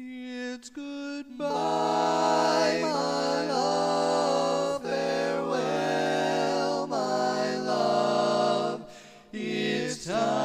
It's goodbye, my love, farewell, my love. It's time.